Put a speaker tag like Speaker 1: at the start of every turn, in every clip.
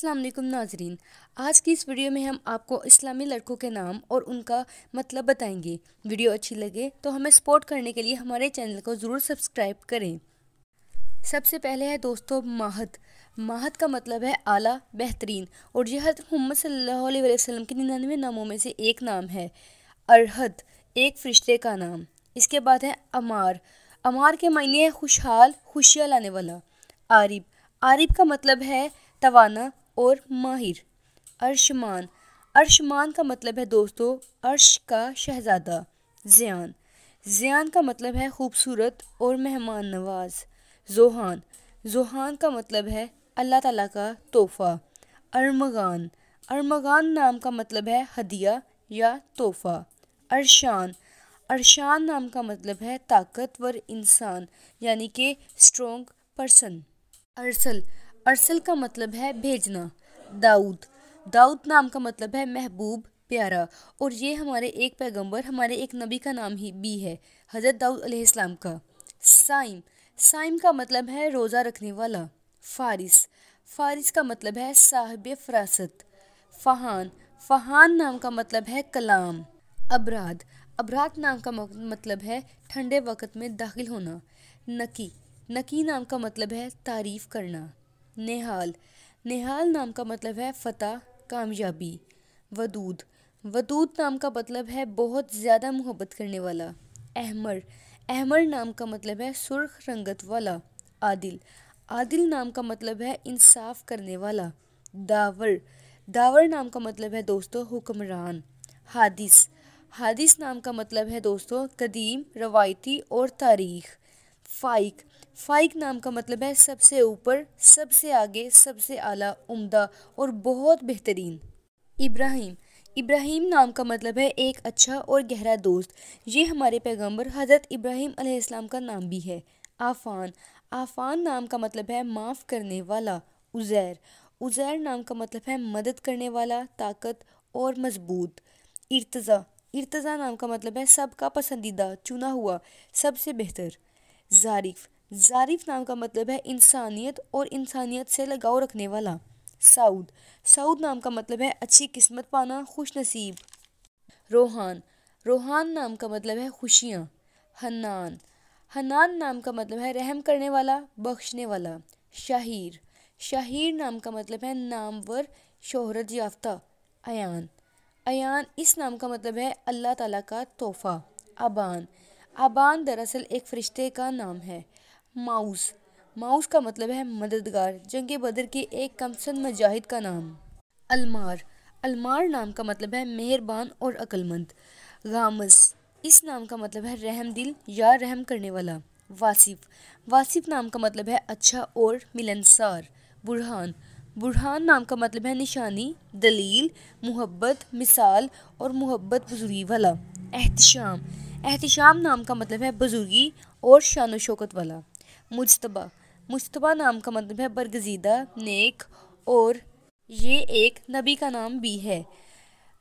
Speaker 1: अस्सलाम वालेकुम नाजरीन। आज की इस वीडियो में हम आपको इस्लामी लड़कों के नाम और उनका मतलब बताएँगे। वीडियो अच्छी लगे तो हमें सपोर्ट करने के लिए हमारे चैनल को ज़रूर सब्सक्राइब करें। सबसे पहले है दोस्तों माहत माहत का मतलब है आला, बेहतरीन, और यह मोहम्मद सल्लल्लाहु अलैहि वसल्लम के निन्यानवे नामों में से एक नाम है। अरहद, एक फरिश्ते का नाम। इसके बाद है अमार। अमार के मायने है खुशहाल, खुशियाँ लाने वाला। आरिब। आरिब का मतलब है तवाना और माहिर। अर्शमान। अर्शमान का मतलब है दोस्तों, अर्श का शहज़ादा, ज़ियान। ज़ियान का मतलब है खूबसूरत और मेहमान नवाज़। जोहान। जोहान का मतलब है अल्लाह ताला का तोहफ़ा। अरमगान। अरमगान नाम का मतलब है हदिया या तोहफ़ा। अरशान। अरशान नाम का मतलब है ताकतवर इंसान, यानी कि स्ट्रोंग पर्सन अरसल। अरसल का मतलब है भेजना, दाऊद। दाऊद नाम का मतलब है महबूब, प्यारा। और ये हमारे एक पैगंबर, हमारे एक नबी का नाम ही भी है, हज़रत दाऊद अलैहिस्सलाम का। साइम। साइम का मतलब है रोज़ा रखने वाला, फारिस। फारिस का मतलब है साहिब फरासत। फ़हान। फ़हान नाम का मतलब है कलाम। अबराद। अबराद नाम का मतलब है ठंडे वक़्त में दाखिल होना। नकी। नकी नाम का मतलब है तारीफ़ करना। नेहाल। नेहाल नाम का मतलब है फ़तह, कामयाबी, वदूद। वदूद नाम का मतलब है बहुत ज़्यादा मोहब्बत करने वाला। अहमर। अहमर नाम का मतलब है सुर्ख, रंगत वाला। आदिल। आदिल नाम का मतलब है इंसाफ करने वाला। दावर। दावर नाम का मतलब है दोस्तों, हुक्मरान। हादिस। हादिस नाम का मतलब है दोस्तों, कदीम, रवायती और तारीख। फ़ाइक फ़ाइक नाम का मतलब है सबसे ऊपर, सबसे आगे, सबसे आला, उम्दा और बहुत बेहतरीन। इब्राहिम। इब्राहिम नाम का मतलब है एक अच्छा और गहरा दोस्त। ये हमारे पैगंबर हज़रत इब्राहिम अलैहिस्सलाम का नाम भी है। आफ़ान। आफ़ान नाम का मतलब है माफ़ करने वाला, उज़ैर। उज़ैर नाम का मतलब है मदद करने वाला, ताकत और मज़बूत। इर्तज़ा। इर्तज़ा नाम का मतलब है सबका पसंदीदा, चुना हुआ, सबसे बेहतर। ज़ारिफ़। ज़ारिफ़ नाम का मतलब है इंसानियत और इंसानियत से लगाव रखने वाला। साउद। साउद नाम का मतलब है अच्छी किस्मत पाना खुश नसीब रोहान। रोहान नाम का मतलब है खुशियाँ। हन्नान। हन्नान नाम का मतलब है रहम करने वाला, बख्शने वाला। शाहीर। शाहीर नाम का मतलब है नामवर शोहरत याफ्ता। अयान। अयान इस नाम का मतलब है अल्लाह ताला का तोहफ़ा। अबान। अबान दरअसल एक फ़रिश्ते का नाम है, माउस। माउस का मतलब है मददगार जंग बदर के एक कमसन मजाहिद का नाम। अलमार। अलमार नाम का मतलब है मेहरबान और अक्लमंद। गामस। इस नाम का मतलब है रहम दिल या रहम करने वाला वासिफ। वासिफ नाम का मतलब है अच्छा और मिलनसार। बुरहान। बुरहान नाम का मतलब है निशानी, दलील, मोहब्बत, मिसाल और मोहब्बत बुजुर्गी वाला। एहतशाम। एहतशाम नाम का मतलब है बुजुर्गी और शान शौकत वाला। मुशतबा मुशतबा नाम का मतलब है बरगजीदा, नेक और ये एक नबी का नाम भी है।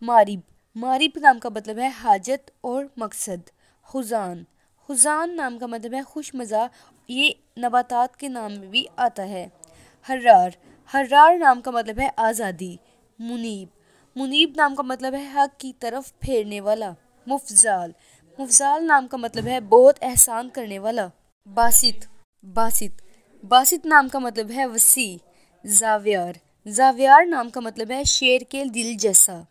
Speaker 1: मारिब। मारिब नाम का मतलब है हाजत और मकसद। हुजान। हुजान नाम का मतलब है खुश मज़ा ये नबातात के नाम में भी आता है। हर्रार। हर्रार नाम का मतलब है आज़ादी। मुनीब। मुनीब नाम का मतलब है हक की तरफ़ फेरने वाला। मुफजाल। मुफजाल नाम का मतलब है बहुत एहसान करने वाला। बासित बासित बासित नाम का मतलब है वसी, जावियार। जावियार नाम का मतलब है शेर के दिल जैसा।